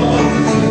love.